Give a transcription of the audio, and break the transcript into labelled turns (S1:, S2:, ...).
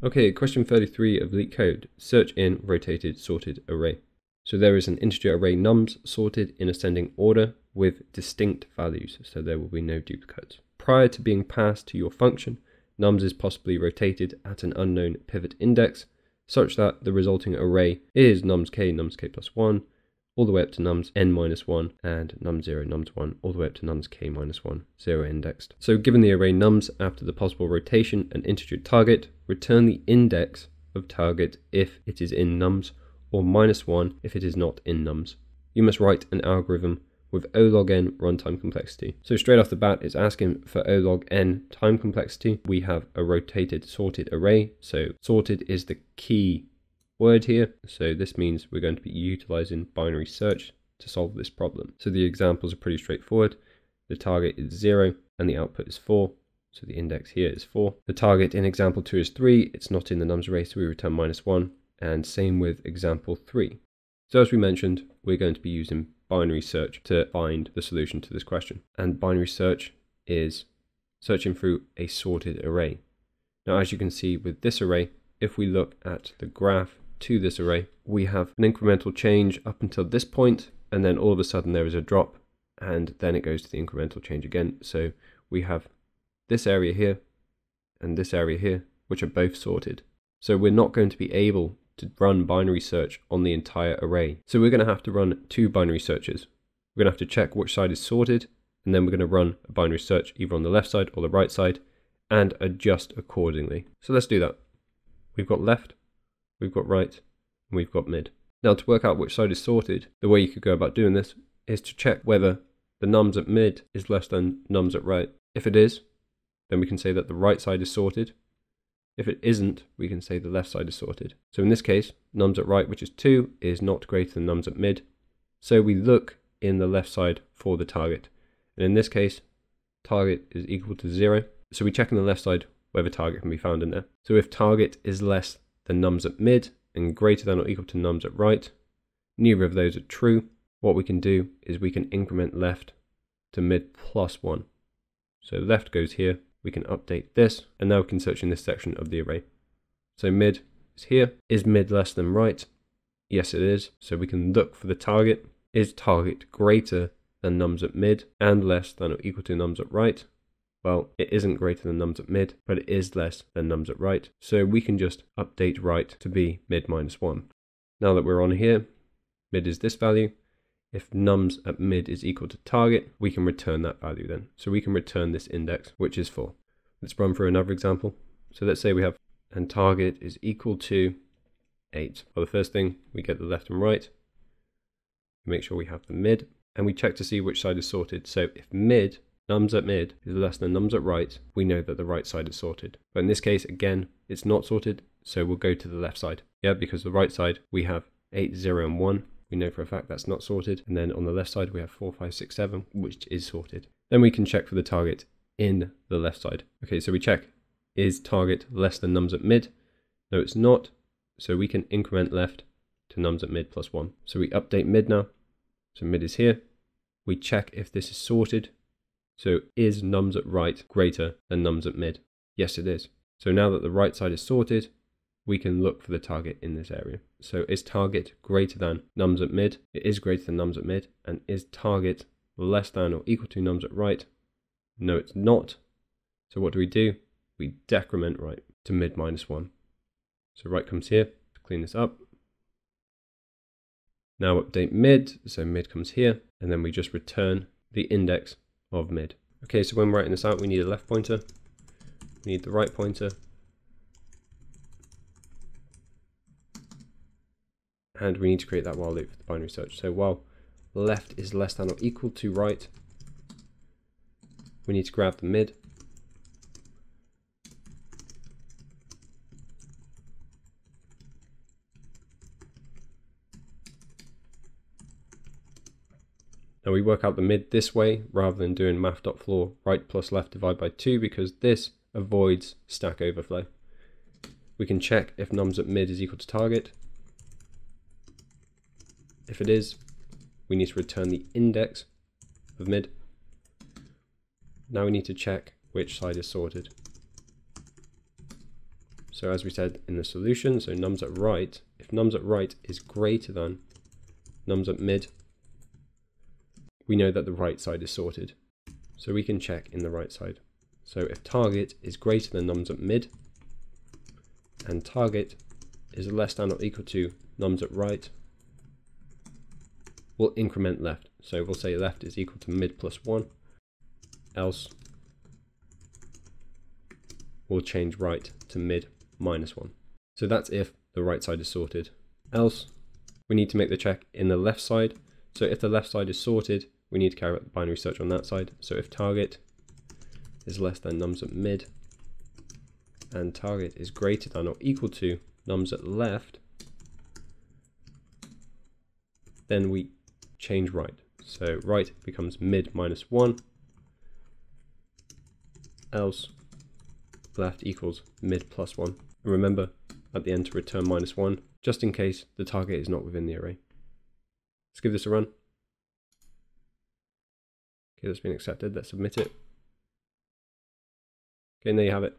S1: Okay, question 33 of LeetCode. Search in rotated sorted array. So there is an integer array nums sorted in ascending order with distinct values, so there will be no duplicates. Prior to being passed to your function, nums is possibly rotated at an unknown pivot index, such that the resulting array is nums k, nums k plus 1, all the way up to nums n minus 1 and num0, nums1, all the way up to nums k minus 1, 0 indexed. So given the array nums after the possible rotation and integer target, return the index of target if it is in nums, or minus 1 if it is not in nums. You must write an algorithm with O log n runtime complexity. So straight off the bat, it's asking for O log n time complexity. We have a rotated sorted array. So sorted is the key word here. So this means we're going to be utilizing binary search to solve this problem. So the examples are pretty straightforward. The target is 0 and the output is 4. So the index here is 4. The target in example 2 is 3. It's not in the nums array, so we return minus 1. And same with example 3. So as we mentioned, we're going to be using binary search to find the solution to this question. And binary search is searching through a sorted array. Now, as you can see with this array, if we look at the graph to this array, we have an incremental change up until this point, and then all of a sudden there is a drop, and then it goes to the incremental change again. So we have this area here and this area here, which are both sorted. So we're not going to be able to run binary search on the entire array. So we're going to have to run two binary searches. We're going to have to check which side is sorted, and then we're going to run a binary search either on the left side or the right side, and adjust accordingly. So let's do that. We've got left, we've got right, and we've got mid. Now to work out which side is sorted, the way you could go about doing this is to check whether the nums at mid is less than nums at right. If it is, then we can say that the right side is sorted. If it isn't, we can say the left side is sorted. So in this case, nums at right, which is 2, is not greater than nums at mid. So we look in the left side for the target. And in this case, target is equal to 0. So we check on the left side whether target can be found in there. So if target is less than nums at mid and greater than or equal to nums at right, neither of those are true. What we can do is we can increment left to mid plus 1. So left goes here, we can update this, and now we can search in this section of the array. So mid is here. Is mid less than right? Yes, it is. So we can look for the target. Is target greater than nums at mid and less than or equal to nums at right? Well, it isn't greater than nums at mid, but it is less than nums at right. So we can just update right to be mid minus 1. Now that we're on here, mid is this value. If nums at mid is equal to target, we can return that value then. So we can return this index, which is 4. Let's run through another example. So let's say we have, and target is equal to 8. Well, the first thing, we get the left and right. Make sure we have the mid, and we check to see which side is sorted. So if mid nums at mid is less than nums at right, we know that the right side is sorted. But in this case, again, it's not sorted, so we'll go to the left side. Yeah, because the right side, we have 8, 0, and 1. We know for a fact that's not sorted. And then on the left side, we have 4, 5, 6, 7, which is sorted. Then we can check for the target in the left side. Okay, so we check, is target less than nums at mid? No, it's not. So we can increment left to nums at mid plus 1. So we update mid now. So mid is here. We check if this is sorted. So is nums at right greater than nums at mid? Yes, it is. So now that the right side is sorted, we can look for the target in this area. So is target greater than nums at mid? It is greater than nums at mid. And is target less than or equal to nums at right? No, it's not. So what do we do? We decrement right to mid minus 1. So right comes here to clean this up. Now update mid, so mid comes here, and then we just return the index of mid. Okay, so when writing this out, we need a left pointer, we need the right pointer, and we need to create that while loop for the binary search. So while left is less than or equal to right, we need to grab the mid, Now we work out the mid this way rather than doing math.floor right plus left divide by 2 because this avoids stack overflow. We can check if nums at mid is equal to target. If it is, we need to return the index of mid. Now we need to check which side is sorted. So as we said in the solution, so nums at right, if nums at right is greater than nums at mid, we know that the right side is sorted. So we can check in the right side. So if target is greater than nums at mid, and target is less than or equal to nums at right, we'll increment left. So we'll say left is equal to mid plus 1, else we'll change right to mid minus 1. So that's if the right side is sorted. Else, we need to make the check in the left side. So if the left side is sorted, we need to carry out the binary search on that side. So if target is less than nums at mid, and target is greater than or equal to nums at left, then we change right. So right becomes mid minus 1, else left equals mid plus 1. And remember at the end to return minus 1, just in case the target is not within the array. Let's give this a run. Okay, that's been accepted. Let's submit it. Okay, and there you have it.